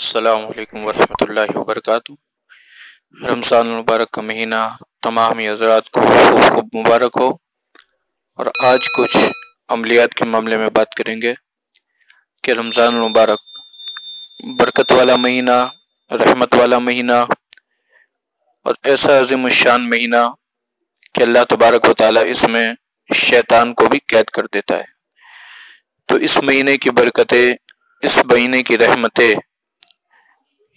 السلام علیکم ورحمۃ اللہ وبرکاتہ۔ رمضان المبارک کا مہینہ تمام حضرات کو خوب خوب مبارک ہو۔ اور آج کچھ عملیات کے معاملے میں بات کریں گے کہ رمضان المبارک برکت والا مہینہ، رحمت والا مہینہ اور ایسا عظیم الشان مہینہ کہ اللہ تبارک و تعالیٰ اس میں شیطان کو بھی قید کر دیتا ہے۔ تو اس مہینے کی برکتیں، اس مہینے کی رحمتیں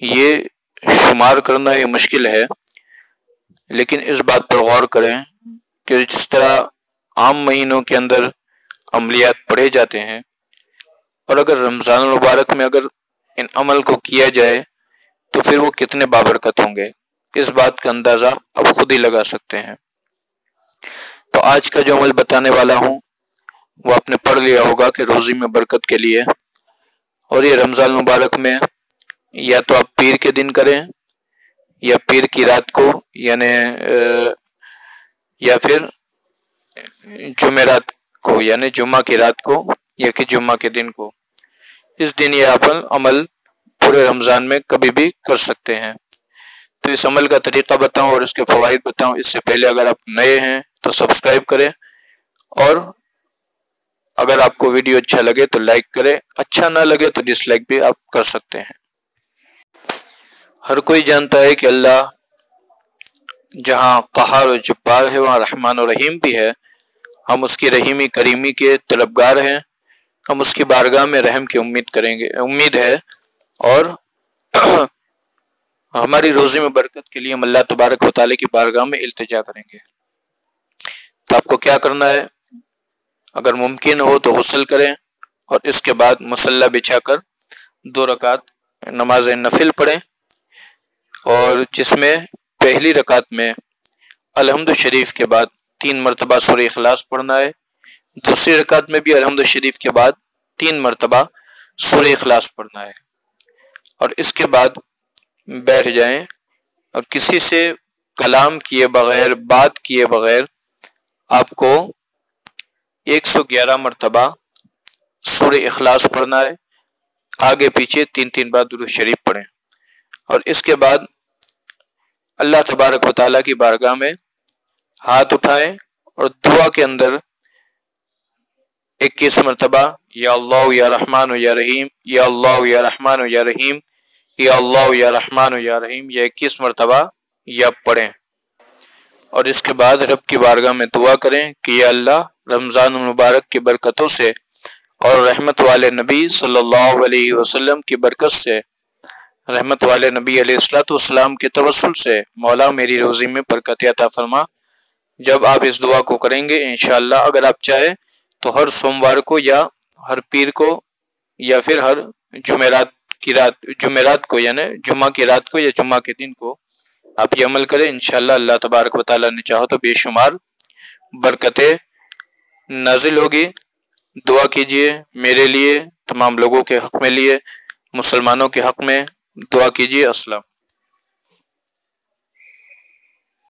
یہ شمار کرنا یہ مشکل ہے، لیکن اس بات پر غور کریں کہ جس طرح عام مہینوں کے اندر عملیات پڑھے جاتے ہیں، اور اگر رمضان المبارک میں اگر ان عمل کو کیا جائے تو پھر وہ کتنے بابرکت ہوں گے۔ اس بات کا اندازہ اب خود ہی لگا سکتے ہیں۔ تو آج کا جو عمل بتانے والا ہوں، وہ آپ نے پڑھ لیا ہوگا کہ روزی میں برکت کے لیے، اور یہ رمضان مبارک میں یا تو آپ پیر کے دن کریں یا پیر کی رات کو یعنی یا پھر جمعرات کو یعنی جمعہ کی رات کو یا کہ جمعہ کے دن کو۔ اس دن یہ آپ عمل پورے رمضان میں کبھی بھی کر سکتے ہیں۔ تو اس عمل کا طریقہ بتاؤں اور اس کے فوائد بتاؤں۔ اس سے پہلے اگر آپ نئے ہیں تو سبسکرائب کریں اور اگر آپ کو ویڈیو اچھا لگے تو لائک کریں۔ اچھا نہ لگے تو ڈس لائک بھی آپ کر سکتے ہیں۔ ہر کوئی جانتا ہے کہ اللہ جہاں قہار و جبار ہے، وہاں رحمان و رحیم بھی ہے۔ ہم اس کی رحیمی، کریمی کے طلبگار ہیں۔ ہم اس کی بارگاہ میں رحم کی امید کریں گے، امید ہے۔ اور ہماری روزی میں برکت کے لیے ہم اللہ تبارک و تعالیٰ کی بارگاہ میں التجا کریں گے۔ تو آپ کو کیا کرنا ہے؟ اگر ممکن ہو تو غسل کریں اور اس کے بعد مسلح بچھا کر دو رکعت نماز نفل پڑھیں۔ اور جس میں پہلی رکعت میں الحمد شریف کے بعد تین مرتبہ سور اخلاص پڑھنا ہے، دوسری رکعت میں بھی الحمد شریف کے بعد تین مرتبہ سور اخلاص پڑھنا ہے۔ اور اس کے بعد بیٹھ جائیں اور کسی سے کلام کیے بغیر، بات کیے بغیر آپ کو ایک سو گیارہ مرتبہ سور اخلاص پڑھنا ہے۔ آگے پیچھے تین تین بار درو شریف پڑھیں۔ اور اس کے بعد اللہ تبارک و تعالیٰ کی بارگاہ میں ہاتھ اٹھائیں اور دعا کے اندر اکیس مرتبہ یا اللہ یا رحمان و یا رحیم، یا اللہ یا رحمان و یا رحیم، یا اللہ یا رحمان و یا رحیم یا اکیس مرتبہ یا پڑھیں۔ اور اس کے بعد رب کی بارگاہ میں دعا کریں کہ یا اللہ رمضان المبارک کی برکتوں سے اور رحمت والے نبی صلی اللہ علیہ وسلم کی برکت سے رحمت والے نبی علیہ السلاۃ والسلام کے توسل سے مولا میری روزی میں برکت عطا فرما۔ جب آپ اس دعا کو کریں گے، انشاءاللہ اگر آپ چاہیں تو ہر سوموار کو یا ہر پیر کو یا پھر ہر جمعرات کی رات، جمعرات کو یعنی جمعہ کی رات کو یا جمعہ کے دن کو آپ یہ عمل کریں۔ انشاءاللہ اللہ تبارک و تعالیٰ نے چاہو تو بے شمار برکتیں نازل ہوگی۔ دعا کیجیے میرے لیے، تمام لوگوں کے حق میں لیے، مسلمانوں کے حق میں دعا کیجیے السلام